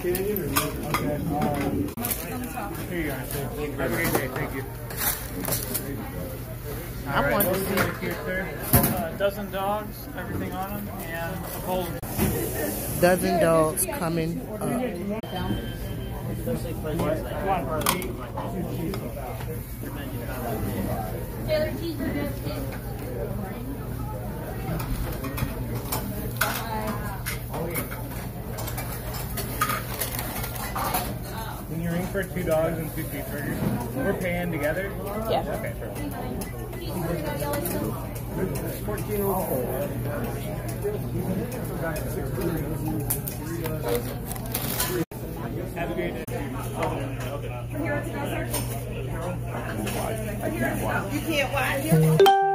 Canyon or? Okay. Um, here you go. Have a great day. Thank you. I right, want to see- would you like here, sir? A dozen dogs, everything on them, and a bowl. Dozen dogs coming up. Taylor When you ring for two dogs and two cheeseburgers, we're paying together? Yeah. Okay, perfect. Cheeseburger, yellow sauce. Fourteen four. Have a great day. You can't watch.